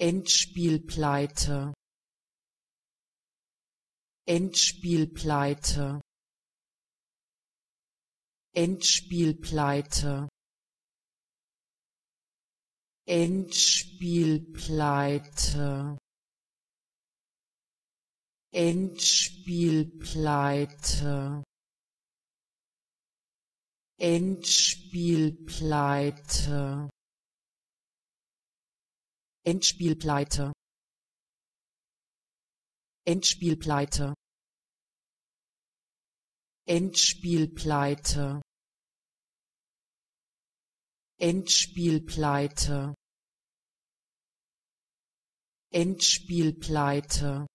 Endspielpleite. Endspielpleite. Endspielpleite. Endspielpleite. Endspielpleite. Endspielpleite Endspielpleite. Endspielpleite. Endspielpleite. Endspielpleite. Endspielpleite